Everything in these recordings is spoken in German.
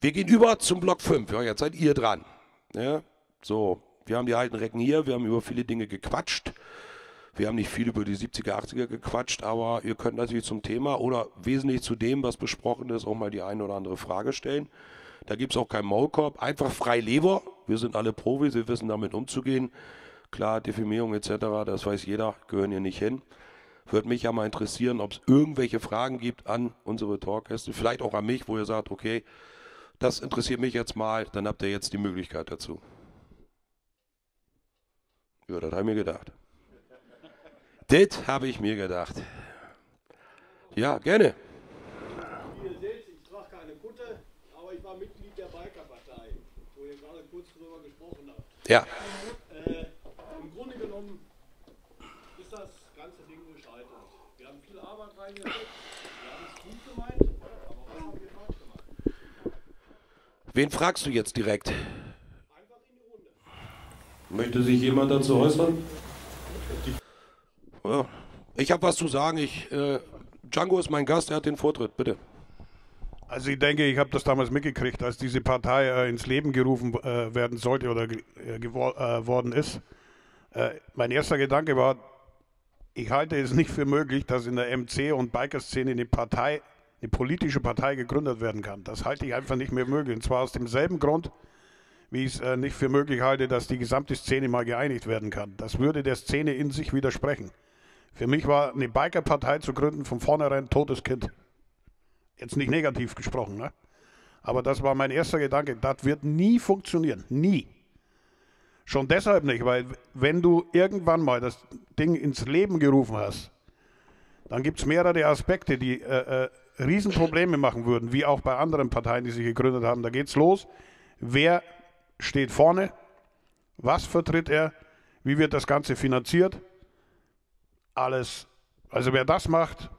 Wir gehen über zum Block 5. Ja, jetzt seid ihr dran. Ja, so, wir haben die alten Recken hier, wir haben über viele Dinge gequatscht. Wir haben nicht viel über die 70er, 80er gequatscht, aber ihr könnt natürlich zum Thema oder wesentlich zu dem, was besprochen ist, auch mal die eine oder andere Frage stellen. Da gibt es auch keinen Maulkorb, einfach frei Leber. Wir sind alle Profis, wir wissen damit umzugehen. Klar, Diffamierung etc., das weiß jeder, gehören hier nicht hin. Würde mich ja mal interessieren, ob es irgendwelche Fragen gibt an unsere Talkgäste, vielleicht auch an mich, wo ihr sagt, okay, das interessiert mich jetzt mal, dann habt ihr jetzt die Möglichkeit dazu. Ja, das habe ich mir gedacht. Das habe ich mir gedacht. Ja, gerne. Wie ihr seht, ich trage keine Kutte, aber ich war Mitglied der Bikerpartei, wo ihr gerade kurz drüber gesprochen habt. Ja. Äh, Im Grunde genommen ist das ganze Ding gescheitert. Wir haben viel Arbeit reingesteckt, wir haben es gut gemeint, aber was haben wir falsch gemacht? Wen fragst du jetzt direkt? Einfach in die Runde. Möchte sich jemand dazu äußern? Ja. Ich habe was zu sagen. Ich, äh, Django ist mein Gast, er hat den Vortritt, bitte. Also ich denke, ich habe das damals mitgekriegt, als diese Partei äh, ins Leben gerufen äh, werden sollte oder ge äh, geworden ist. Äh, mein erster Gedanke war, ich halte es nicht für möglich, dass in der MC- und Bikerszene eine Partei, eine politische Partei gegründet werden kann. Das halte ich einfach nicht mehr möglich. Und zwar aus demselben Grund, wie ich es äh, nicht für möglich halte, dass die gesamte Szene mal geeinigt werden kann. Das würde der Szene in sich widersprechen. Für mich war eine Bikerpartei zu gründen von vornherein ein totes Kind. Jetzt nicht negativ gesprochen, ne? Aber das war mein erster Gedanke. Das wird nie funktionieren. Nie. Schon deshalb nicht, weil wenn du irgendwann mal das Ding ins Leben gerufen hast, dann gibt es mehrere Aspekte, die äh, äh, Riesenprobleme machen würden, wie auch bei anderen Parteien, die sich gegründet haben. Da geht's los. Wer steht vorne? Was vertritt er? Wie wird das Ganze finanziert? Alles. Also wer das macht,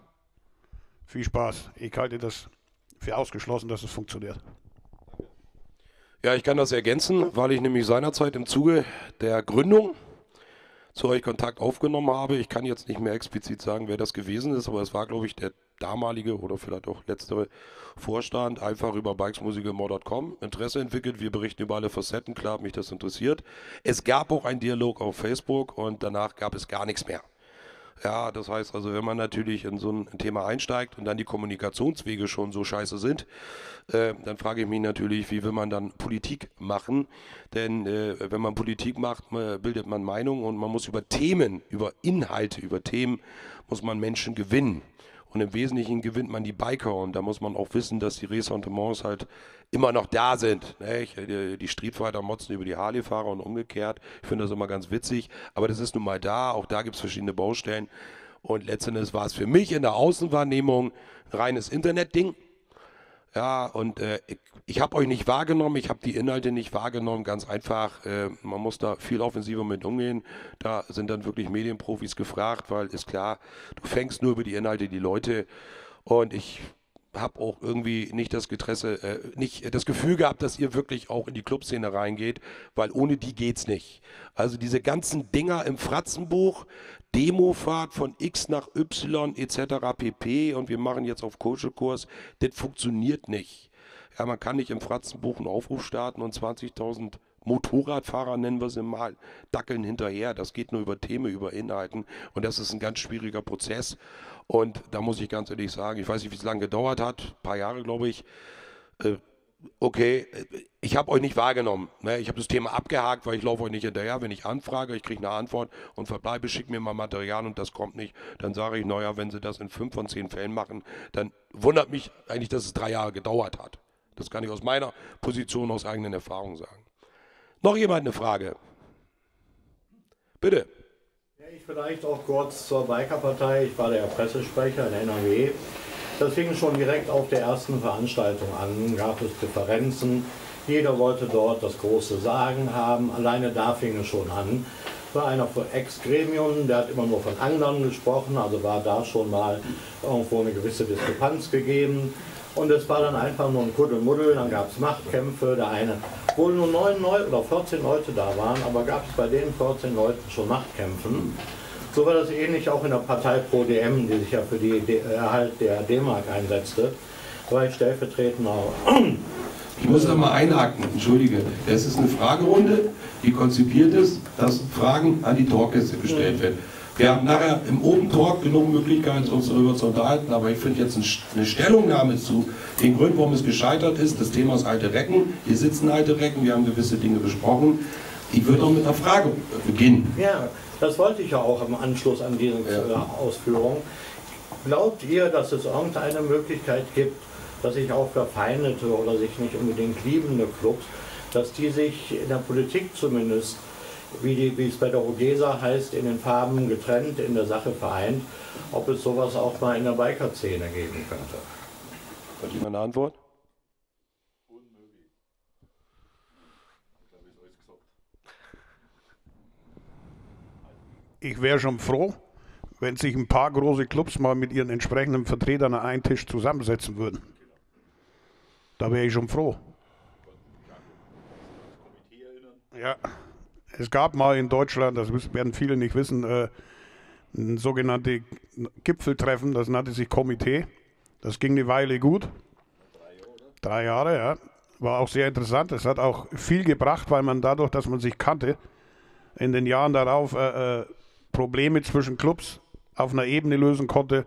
viel Spaß. Ich halte das für ausgeschlossen, dass es funktioniert. Ja, ich kann das ergänzen, weil ich nämlich seinerzeit im Zuge der Gründung zu euch Kontakt aufgenommen habe. Ich kann jetzt nicht mehr explizit sagen, wer das gewesen ist, aber es war, glaube ich, der damalige oder vielleicht auch letztere Vorstand, einfach über bikesmusikemore.com Interesse entwickelt. Wir berichten über alle Facetten, klar hat mich das interessiert. Es gab auch einen Dialog auf Facebook und danach gab es gar nichts mehr. Ja, das heißt also, wenn man natürlich in so ein Thema einsteigt und dann die Kommunikationswege schon so scheiße sind, äh, dann frage ich mich natürlich, wie will man dann Politik machen? Denn äh, wenn man Politik macht, bildet man Meinung und man muss über Themen, über Inhalte, über Themen, muss man Menschen gewinnen. Und im Wesentlichen gewinnt man die Biker und da muss man auch wissen, dass die Ressentiments halt immer noch da sind. Ne? Die, die Streetfighter motzen über die Harley-Fahrer und umgekehrt. Ich finde das immer ganz witzig, aber das ist nun mal da. Auch da gibt es verschiedene Baustellen. Und letztendlich war es für mich in der Außenwahrnehmung ein reines Internetding. Ja, und äh, ich, ich habe euch nicht wahrgenommen, ich habe die Inhalte nicht wahrgenommen, ganz einfach. Äh, man muss da viel offensiver mit umgehen. Da sind dann wirklich Medienprofis gefragt, weil ist klar, du fängst nur über die Inhalte die Leute. Und ich habe auch irgendwie nicht das Interesse, äh, nicht das Gefühl gehabt, dass ihr wirklich auch in die Clubszene reingeht, weil ohne die geht's nicht. Also diese ganzen Dinger im Fratzenbuch, Demofahrt von X nach Y etc. pp. Und wir machen jetzt auf Coachkurs, das funktioniert nicht. Ja, man kann nicht im Fratzenbuch einen Aufruf starten und 20.000 Motorradfahrer nennen wir sie mal, dackeln hinterher. Das geht nur über Themen, über Inhalten. Und das ist ein ganz schwieriger Prozess. Und da muss ich ganz ehrlich sagen, ich weiß nicht, wie es lange gedauert hat, ein paar Jahre, glaube ich. Äh, okay, ich habe euch nicht wahrgenommen. Ne? Ich habe das Thema abgehakt, weil ich laufe euch nicht hinterher. Wenn ich anfrage, ich kriege eine Antwort und verbleibe, schickt mir mal Material und das kommt nicht, dann sage ich, naja, wenn sie das in fünf von zehn Fällen machen, dann wundert mich eigentlich, dass es drei Jahre gedauert hat. Das kann ich aus meiner Position, aus eigenen Erfahrungen sagen. Noch jemand eine Frage? Bitte. Ja, ich vielleicht auch kurz zur Bikerpartei. Ich war der Pressesprecher in NRW. Das fing schon direkt auf der ersten Veranstaltung an, gab es Differenzen. Jeder wollte dort das große Sagen haben. Alleine da fing es schon an. War einer von Ex-Gremium, der hat immer nur von anderen gesprochen, also war da schon mal irgendwo eine gewisse Diskrepanz gegeben. Und es war dann einfach nur ein Kuddelmuddel, dann gab es Machtkämpfe. Der eine, wohl nur neun oder 14 Leute da waren, aber gab es bei den 14 Leuten schon Machtkämpfen. So war das ähnlich auch in der Partei Pro DM, die sich ja für den Erhalt der D-Mark einsetzte. War ich stellvertretender Ich muss da mal einhaken, entschuldige. Es ist eine Fragerunde, die konzipiert ist, dass Fragen an die Talkgäste gestellt werden. Wir haben nachher im Open Talk genug Möglichkeiten, uns darüber zu unterhalten, aber ich finde jetzt eine Stellungnahme zu den Gründen, warum es gescheitert ist. Das Thema ist alte Recken. Hier sitzen alte Recken, wir haben gewisse Dinge besprochen. Ich würde auch mit einer Frage beginnen. Ja, das wollte ich ja auch im Anschluss an diese ja. Ausführungen. Glaubt ihr, dass es irgendeine Möglichkeit gibt, dass sich auch verfeindete oder sich nicht unbedingt liebende Clubs, dass die sich in der Politik zumindest, wie, die, wie es bei der Odesa heißt, in den Farben getrennt, in der Sache vereint, ob es sowas auch mal in der Biker-Szene geben könnte? Hat jemand eine Antwort? Ich wäre schon froh, wenn sich ein paar große Clubs mal mit ihren entsprechenden Vertretern an einen Tisch zusammensetzen würden. Da wäre ich schon froh. Ja, es gab mal in Deutschland, das werden viele nicht wissen, äh, ein sogenanntes Gipfeltreffen, das nannte sich Komitee. Das ging eine Weile gut. Drei Jahre, ja. War auch sehr interessant. Es hat auch viel gebracht, weil man dadurch, dass man sich kannte, in den Jahren darauf äh, äh, Probleme zwischen Clubs auf einer Ebene lösen konnte,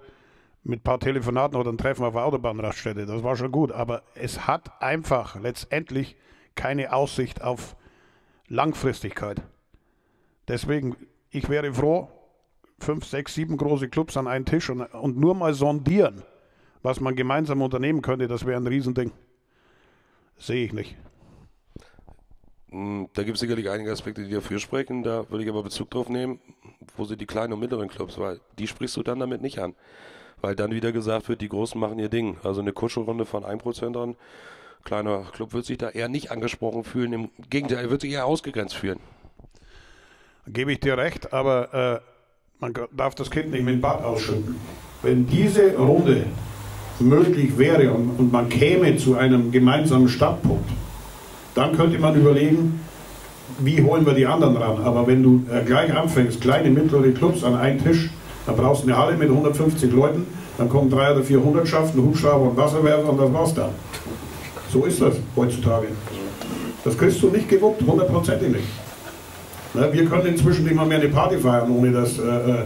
mit ein paar Telefonaten oder ein Treffen auf der Autobahnraststätte. Das war schon gut. Aber es hat einfach letztendlich keine Aussicht auf Langfristigkeit. Deswegen, ich wäre froh, fünf, sechs, sieben große Clubs an einen Tisch und, und nur mal sondieren, was man gemeinsam unternehmen könnte, das wäre ein Riesending. Sehe ich nicht. Hm, da gibt es sicherlich einige Aspekte, die dafür sprechen. Da würde ich aber Bezug drauf nehmen, wo sind die kleinen und mittleren Clubs, weil die sprichst du dann damit nicht an weil dann wieder gesagt wird, die Großen machen ihr Ding. Also eine Kuschelrunde von 1%ern. Kleiner Club wird sich da eher nicht angesprochen fühlen. Im Gegenteil, er wird sich eher ausgegrenzt fühlen. Gebe ich dir recht, aber äh, man darf das Kind nicht mit dem Bad ausschütten. Wenn diese Runde möglich wäre und, und man käme zu einem gemeinsamen Startpunkt, dann könnte man überlegen, wie holen wir die anderen ran. Aber wenn du äh, gleich anfängst, kleine, mittlere Clubs an einen Tisch, dann brauchst du eine Halle mit 150 Leuten, dann kommen drei oder vier Hundertschaften, Hubschrauber und Wasserwerfer und das war's dann. So ist das heutzutage. Das kriegst du nicht gewuppt, hundertprozentig nicht. Na, wir können inzwischen nicht mal mehr eine Party feiern, ohne dass, äh, äh,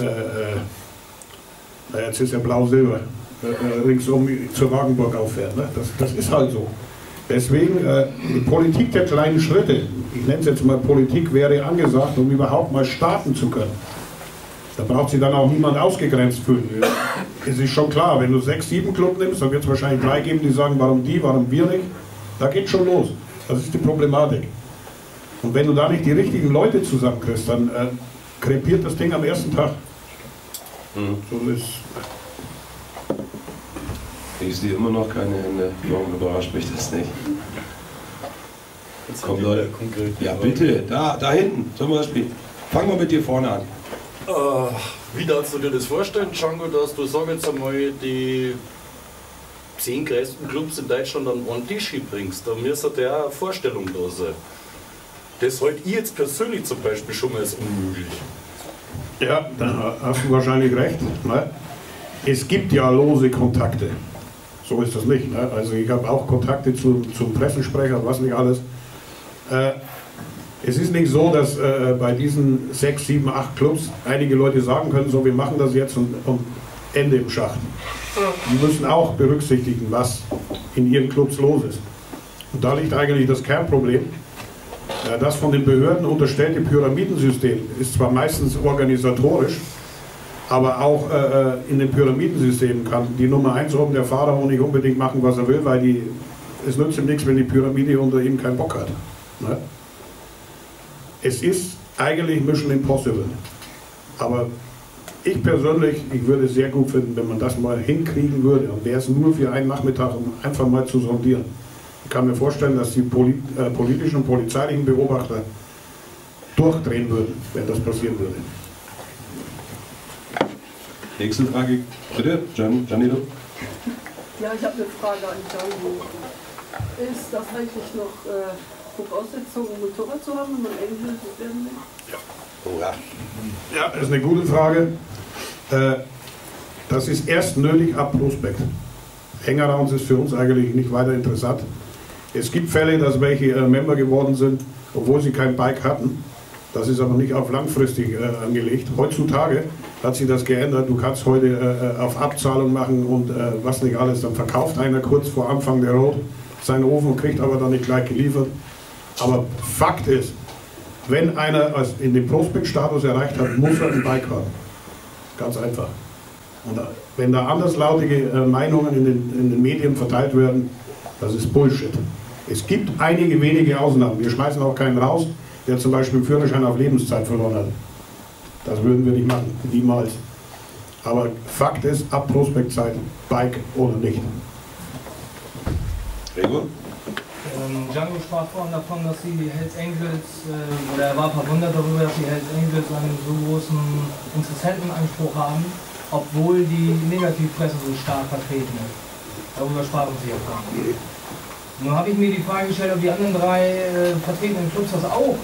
äh, äh jetzt ist ja blau-silber, äh, ringsum zur Wagenburg auffährt. Ne? Das, das ist halt so. Deswegen, die Politik der kleinen Schritte, ich nenne es jetzt mal Politik, wäre angesagt, um überhaupt mal starten zu können. Da braucht sich dann auch niemand ausgegrenzt fühlen. Es ist schon klar, wenn du sechs, sieben Club nimmst, dann wird es wahrscheinlich drei geben, die sagen, warum die, warum wir nicht. Da geht schon los. Das ist die Problematik. Und wenn du da nicht die richtigen Leute zusammenkriegst, dann äh, krepiert das Ding am ersten Tag. Mhm. So ist ich sehe immer noch keine Hände. Warum überrascht mich das nicht? Komm Leute. Ja bitte, da, da hinten zum Beispiel. Fangen wir mit dir vorne an. Äh, wie darfst du dir das vorstellen, Django, dass du, sag jetzt einmal, die zehn größten Clubs in Deutschland an einen Tisch bringst? Da müsste ja eine Vorstellung da sein. Das halte ich jetzt persönlich zum Beispiel schon mal als unmöglich. Ja, da hast du wahrscheinlich recht. Ne? Es gibt ja lose Kontakte. So ist das nicht. Ne? Also ich habe auch Kontakte zu, zum Pressesprecher, was nicht alles. Äh, es ist nicht so, dass äh, bei diesen sechs, sieben, acht Clubs einige Leute sagen können, so wir machen das jetzt und, und Ende im Schacht. Die müssen auch berücksichtigen, was in ihren Clubs los ist. Und da liegt eigentlich das Kernproblem. Äh, das von den Behörden unterstellte Pyramidensystem ist zwar meistens organisatorisch, aber auch äh, äh in den Pyramidensystemen kann die Nummer eins oben der auch nicht unbedingt machen, was er will, weil die, es nützt ihm nichts, wenn die Pyramide unter ihm keinen Bock hat. Ne? Es ist eigentlich Mission Impossible. Aber ich persönlich, ich würde es sehr gut finden, wenn man das mal hinkriegen würde. Und wäre es nur für einen Nachmittag, um einfach mal zu sondieren. Ich kann mir vorstellen, dass die Poli äh, politischen und polizeilichen Beobachter durchdrehen würden, wenn das passieren würde. Nächste Frage, bitte, Gian, Gianino. Ja, ich habe eine Frage an Django. Ist das eigentlich noch äh, Voraussetzung, um Motorrad zu haben, wenn man eingeschaltet werden will? Ja. Oh ja. Ja, das ist eine gute Frage. Äh, das ist erst nötig ab Prospekt. Hängerrounds ist für uns eigentlich nicht weiter interessant. Es gibt Fälle, dass welche äh, Member geworden sind, obwohl sie kein Bike hatten. Das ist aber nicht auf langfristig äh, angelegt. Heutzutage hat sich das geändert. Du kannst heute äh, auf Abzahlung machen und äh, was nicht alles. Dann verkauft einer kurz vor Anfang der Road seinen Ofen und kriegt aber dann nicht gleich geliefert. Aber Fakt ist, wenn einer in den Prospect-Status erreicht hat, muss er ein Bike haben. Ganz einfach. Und äh, wenn da anderslautige äh, Meinungen in den, in den Medien verteilt werden, das ist Bullshit. Es gibt einige wenige Ausnahmen. Wir schmeißen auch keinen raus, der zum Beispiel einen Führerschein auf Lebenszeit verloren hat. Das würden wir nicht machen, niemals. Aber Fakt ist, ab Prospektzeit, Bike oder nicht. Gregor? Ähm, Django sprach vorhin davon, dass die Hells Angels, äh, oder er war verwundert darüber, dass die Hells Angels einen so großen Interessentenanspruch haben, obwohl die Negativpresse so stark vertreten ist. Darüber sprachen sie ja vorhin. Nun habe ich mir die Frage gestellt, ob die anderen drei äh, vertretenen Clubs das auch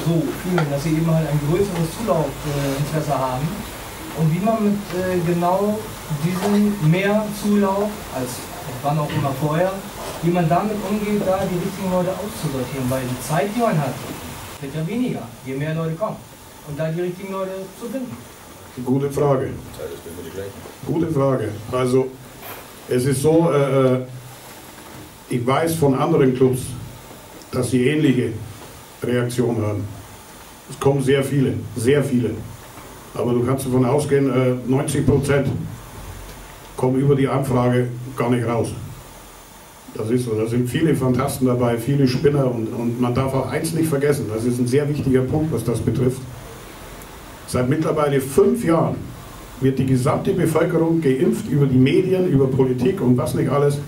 so fühlen, dass sie eben halt ein größeres Zulaufinteresse äh, haben und wie man mit äh, genau diesem mehr Zulauf als wann auch immer vorher, wie man damit umgeht, da die richtigen Leute auszusortieren, weil die Zeit, die man hat, wird ja weniger, je mehr Leute kommen. Und da die richtigen Leute zu finden. Gute Frage. Gute Frage. Also es ist so, äh, äh ich weiß von anderen Clubs, dass sie ähnliche Reaktionen haben. Es kommen sehr viele, sehr viele. Aber du kannst davon ausgehen, 90 äh, Prozent kommen über die Anfrage gar nicht raus. Das ist so. Da sind viele Fantasten dabei, viele Spinner und, und man darf auch eins nicht vergessen, das ist ein sehr wichtiger Punkt, was das betrifft. Seit mittlerweile fünf Jahren wird die gesamte Bevölkerung geimpft über die Medien, über Politik und was nicht alles.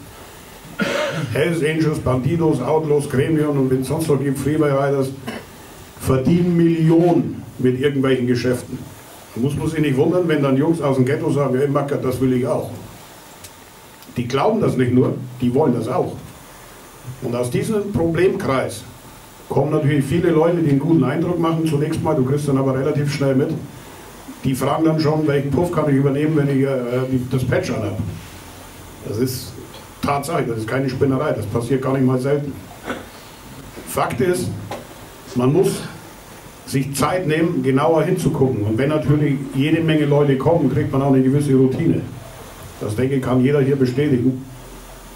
Hells Angels, Bandidos, Outlaws, Gremium und es sonst noch Freeway Riders, verdienen Millionen mit irgendwelchen Geschäften. Da muss man sich nicht wundern, wenn dann Jungs aus dem Ghetto sagen, hey Macker, das will ich auch. Die glauben das nicht nur, die wollen das auch. Und aus diesem Problemkreis kommen natürlich viele Leute, die einen guten Eindruck machen. Zunächst mal, du kriegst dann aber relativ schnell mit. Die fragen dann schon, welchen Puff kann ich übernehmen, wenn ich äh, das Patch anhabe. Das ist Tatsache, das ist keine Spinnerei, das passiert gar nicht mal selten. Fakt ist, man muss sich Zeit nehmen, genauer hinzugucken. Und wenn natürlich jede Menge Leute kommen, kriegt man auch eine gewisse Routine. Das denke ich, kann jeder hier bestätigen.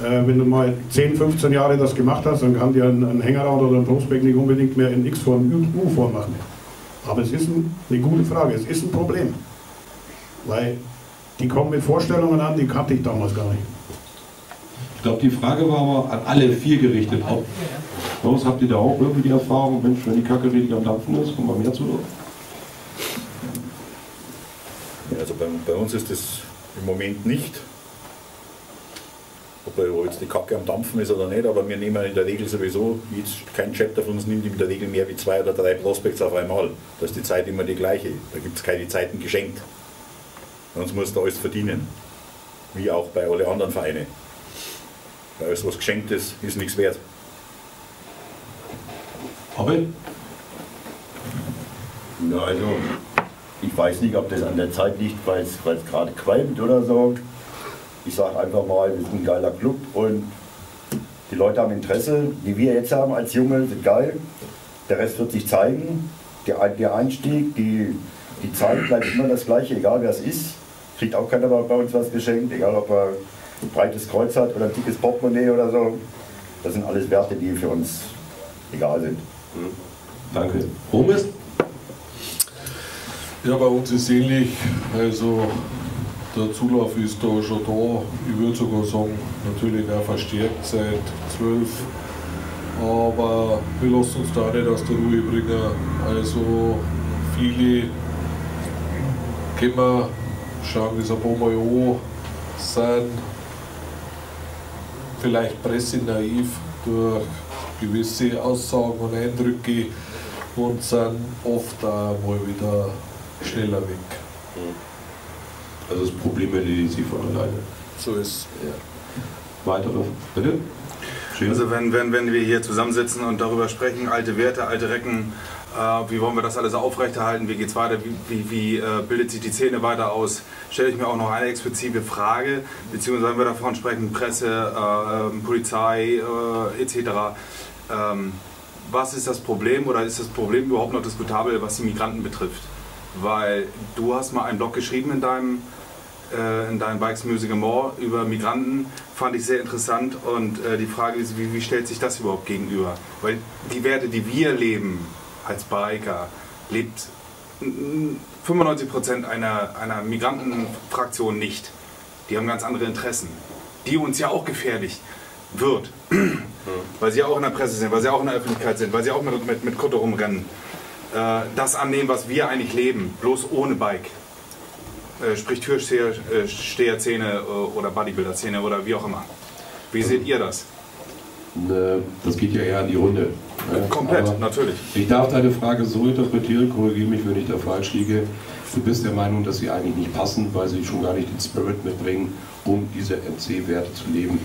Äh, wenn du mal 10, 15 Jahre das gemacht hast, dann kann dir ein, ein Hängerrad oder ein Prospekt nicht unbedingt mehr in X-Form, U-Form machen. Aber es ist ein, eine gute Frage, es ist ein Problem. Weil die kommen mit Vorstellungen an, die kannte ich damals gar nicht. Ich glaube, die Frage war aber an alle vier gerichtet. Was habt ihr da auch irgendwie die Erfahrung, Mensch, wenn die Kacke richtig am Dampfen ist, kommt mal mehr zu? Also bei, bei uns ist das im Moment nicht. Ob jetzt die Kacke am Dampfen ist oder nicht, aber wir nehmen in der Regel sowieso, kein Chapter von uns nimmt in der Regel mehr wie zwei oder drei Prospects auf einmal. Da ist die Zeit immer die gleiche. Da gibt es keine Zeiten geschenkt. Sonst muss da alles verdienen. Wie auch bei allen anderen Vereinen. Weil alles, was geschenkt ist, ist nichts wert. Aber? Na, also, ich weiß nicht, ob das an der Zeit liegt, weil es gerade qualmt oder so. Ich sage einfach mal, wir sind ein geiler Club und die Leute haben Interesse, die wir jetzt haben als Junge, sind geil. Der Rest wird sich zeigen. Der, der Einstieg, die, die Zeit bleibt immer das gleiche, egal wer es ist. Kriegt auch keiner bei uns was geschenkt, egal ob er ein breites Kreuz hat oder ein dickes Portemonnaie oder so. Das sind alles Werte, die für uns egal sind. Mhm. Danke. Robert? Ja, bei uns ist ähnlich. Also der Zulauf ist da schon da. Ich würde sogar sagen, natürlich auch verstärkt seit 12. Aber wir lassen uns da nicht aus der Ruhe bringen. Also viele können wir schauen das ein paar Mal an, sind vielleicht pressenaiv durch gewisse Aussagen und Eindrücke und sind oft auch mal wieder schneller weg. Also das Problem erledigt sich von alleine. So ist ja. Weitere, bitte? Schön. Also wenn, wenn, wenn wir hier zusammensitzen und darüber sprechen, alte Werte, alte Recken, wie wollen wir das alles aufrechterhalten? Wie geht es weiter? Wie, wie, wie äh, bildet sich die Szene weiter aus? Stelle ich mir auch noch eine explizite Frage, beziehungsweise wenn wir davon sprechen, Presse, äh, ähm, Polizei äh, etc. Ähm, was ist das Problem oder ist das Problem überhaupt noch diskutabel, was die Migranten betrifft? Weil du hast mal einen Blog geschrieben in deinem äh, in deinem Bikes Music More über Migranten, fand ich sehr interessant und äh, die Frage ist, wie, wie stellt sich das überhaupt gegenüber? Weil die Werte, die wir leben als Biker, lebt 95% einer, einer Migrantenfraktion nicht. Die haben ganz andere Interessen, die uns ja auch gefährlich wird, weil sie auch in der Presse sind, weil sie auch in der Öffentlichkeit sind, weil sie auch mit, mit, mit Kutte rumrennen. Äh, das annehmen, was wir eigentlich leben, bloß ohne Bike. Äh, sprich Türsteher-Szene äh, oder Bodybuilder-Szene oder wie auch immer. Wie seht ihr das? Ne, das geht ja eher in die Runde. Ne? Komplett, Aber natürlich. Ich darf deine Frage so interpretieren, korrigiere mich, wenn ich da falsch liege. Du bist der Meinung, dass sie eigentlich nicht passen, weil sie schon gar nicht den Spirit mitbringen, um diese MC-Werte zu leben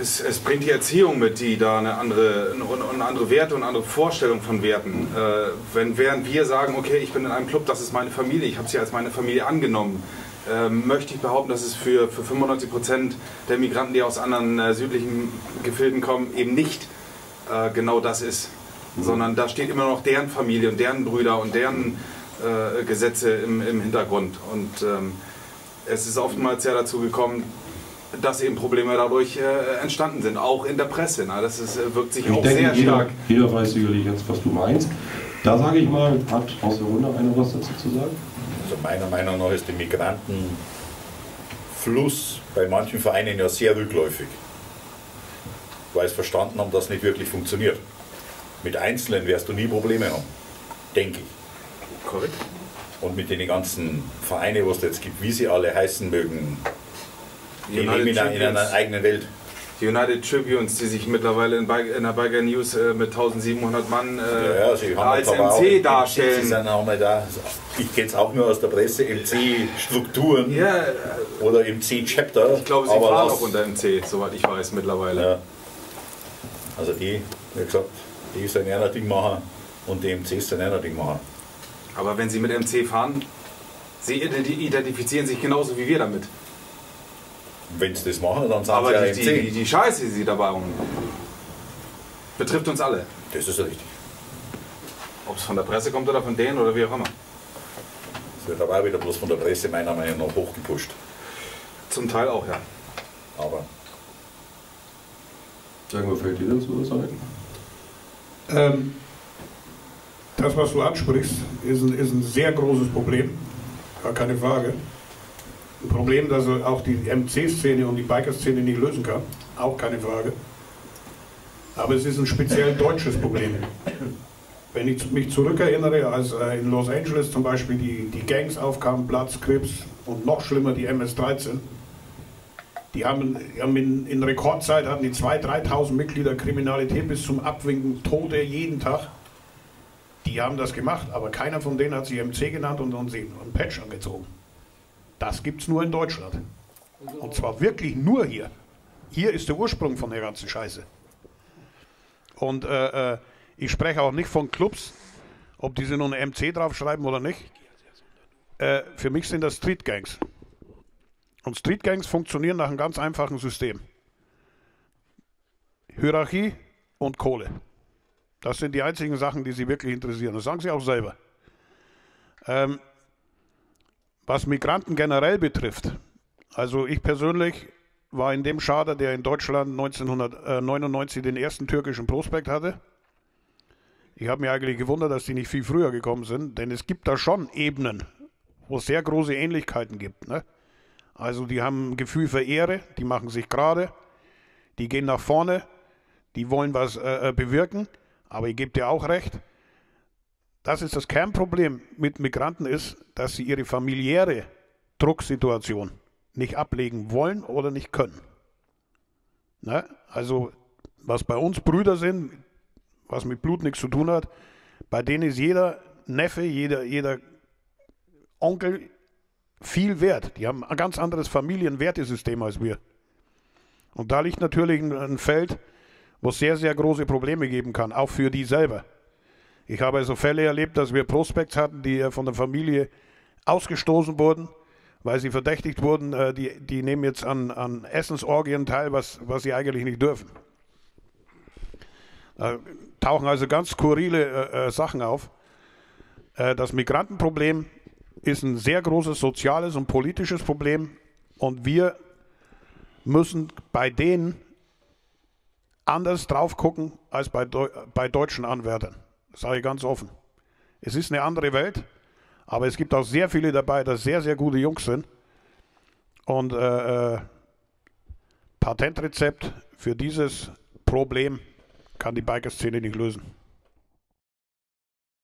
es, es, bringt die Erziehung mit, die da eine andere, eine andere Werte und eine andere Vorstellung von Werten. Äh, wenn, während wir sagen, okay, ich bin in einem Club, das ist meine Familie, ich habe sie als meine Familie angenommen, äh, möchte ich behaupten, dass es für, für 95 Prozent der Migranten, die aus anderen äh, südlichen Gefilden kommen, eben nicht äh, genau das ist. Mhm. Sondern da steht immer noch deren Familie und deren Brüder und deren äh, Gesetze im, im Hintergrund. Und ähm, es ist oftmals ja dazu gekommen, dass eben Probleme dadurch äh, entstanden sind, auch in der Presse. Na, das ist, äh, wirkt sich ich auch denke, sehr jeder, stark. Jeder weiß sicherlich jetzt, was du meinst. Da sage ich mal, hat aus der Runde einer was dazu zu sagen? Also meiner Meinung nach ist der Migrantenfluss bei manchen Vereinen ja sehr rückläufig, weil sie verstanden haben, dass es nicht wirklich funktioniert. Mit Einzelnen wirst du nie Probleme haben, denke ich. Korrekt. Und mit den ganzen Vereinen, was es jetzt gibt, wie sie alle heißen mögen, die leben in, in einer eigenen Welt. Die United Tribunes, die sich mittlerweile in, in der Biker News äh, mit 1700 Mann äh, ja, ja, als MC darstellen. Sie sind auch mal da. Ich kenne es auch nur aus der Presse, MC-Strukturen ja, oder MC-Chapter. Ich glaube, sie fahren auch unter MC, soweit ich weiß, mittlerweile. Also die, wie gesagt, die sollen ein Ding machen und die MCs sollen ein Ding machen. Aber wenn sie mit MC fahren, sie identifizieren sich genauso wie wir damit. Wenn sie das machen, dann sagen Aber sie die, ja die, die, die Scheiße, die sie dabei haben, betrifft uns alle. Das ist richtig. Ob es von der Presse kommt oder von denen oder wie auch immer. Es wird aber auch wieder bloß von der Presse meiner Meinung nach hochgepusht. Zum Teil auch, ja. Aber. Sagen wir, fällt dir dazu was ein? Ähm, das, was du ansprichst, ist ein, ist ein sehr großes Problem. Gar keine Frage. Ein Problem, das auch die MC-Szene und die Biker-Szene nicht lösen kann, auch keine Frage. Aber es ist ein speziell deutsches Problem. Wenn ich mich zurückerinnere, als äh, in Los Angeles zum Beispiel die, die Gangs aufkamen, Platz, Crips und noch schlimmer die MS-13, die haben, haben in, in, Rekordzeit hatten die 2.000, 3.000 Mitglieder Kriminalität bis zum Abwinken, Tode jeden Tag. Die haben das gemacht, aber keiner von denen hat sich MC genannt und uns einen Patch angezogen. Das gibt es nur in Deutschland. Und zwar wirklich nur hier. Hier ist der Ursprung von der ganzen Scheiße. Und äh, äh, ich spreche auch nicht von Clubs, ob diese nur eine MC draufschreiben oder nicht. Äh, für mich sind das Street Gangs. Und Street Gangs funktionieren nach einem ganz einfachen System. Hierarchie und Kohle. Das sind die einzigen Sachen, die sie wirklich interessieren. Das sagen sie auch selber. Ähm, was Migranten generell betrifft, also ich persönlich war in dem Schader, der in Deutschland 1999 den ersten türkischen Prospekt hatte. Ich habe mir eigentlich gewundert, dass die nicht viel früher gekommen sind, denn es gibt da schon Ebenen, wo es sehr große Ähnlichkeiten gibt. Ne? Also die haben ein Gefühl für Ehre, die machen sich gerade, die gehen nach vorne, die wollen was äh, äh bewirken, aber ich gebe dir auch recht, das ist das Kernproblem mit Migranten ist, dass sie ihre familiäre Drucksituation nicht ablegen wollen oder nicht können. Ne? Also was bei uns Brüder sind, was mit Blut nichts zu tun hat, bei denen ist jeder Neffe, jeder, jeder Onkel viel wert. Die haben ein ganz anderes Familienwertesystem als wir. Und da liegt natürlich ein Feld, wo es sehr, sehr große Probleme geben kann, auch für die selber. Ich habe also Fälle erlebt, dass wir Prospects hatten, die äh, von der Familie ausgestoßen wurden, weil sie verdächtigt wurden, äh, die, die nehmen jetzt an, an Essensorgien teil, was, was sie eigentlich nicht dürfen. Da tauchen also ganz skurrile äh, äh Sachen auf. Das Migrantenproblem ist ein sehr großes soziales und politisches Problem und wir müssen bei denen anders drauf gucken als bei, Deu bei deutschen Anwärtern. Das sage ich ganz offen. Es ist eine andere Welt, aber es gibt auch sehr viele dabei, die sehr, sehr gute Jungs sind. Und äh, äh, Patentrezept für dieses Problem kann die Biker-Szene nicht lösen.